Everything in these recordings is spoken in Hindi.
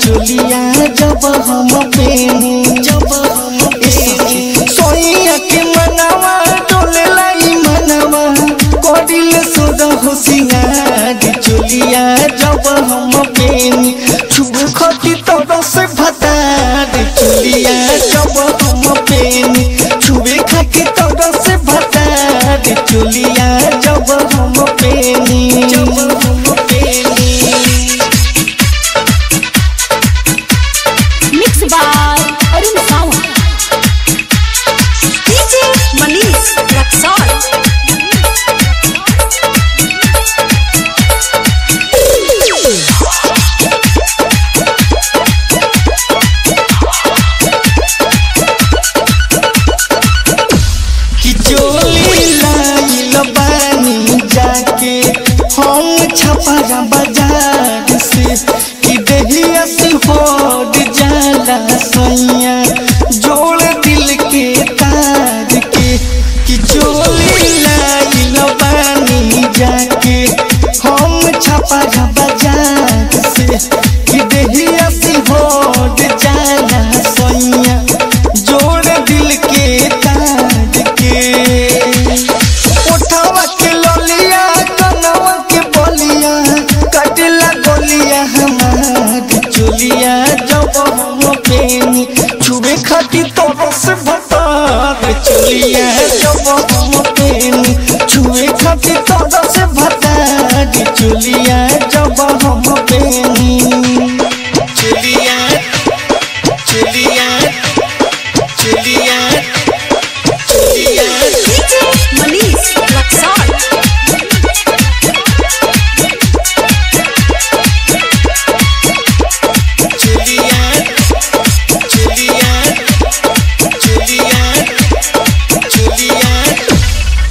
चुलिया जब हम पेनी जब सोहिया के मनवा डोले लाई मनवा, कोडिले सोरह सिंगार चुलिया, जब हम पेनी छुब खती तोर से भतार चुलिया, जब हम पेनी छुबे खाती तोर से भतार चुलिया जाके हम छपरा बाज़ार से कि दहिया से होड जाला सैया जोड़ दिल के तार के, कि चोली जाके हम छपरा बाज़ार से कि दहिया से जाला पेनी छुबे खाती तो बस बता चुलिया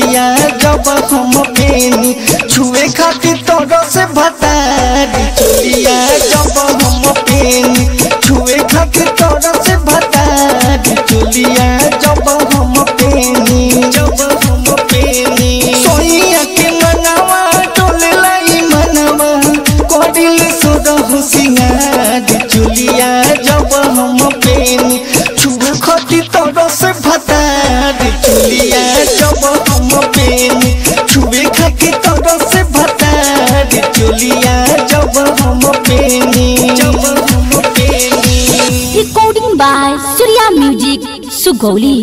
भाग जब हम पेनी, छुए खातिर तोर से भतार। चोलिया जब हम पेनी, छुए खातिर तोर से भतार। चोलिया जब हम पेनी, जब हम पेनी। सोइया के मनवा टोले लाई मनवा, कोडिल सोरह सिंगार। चुलिया जब हम पेनी छुब खती तोर से भतार। गोलियाँ recording by Surya music Sugauli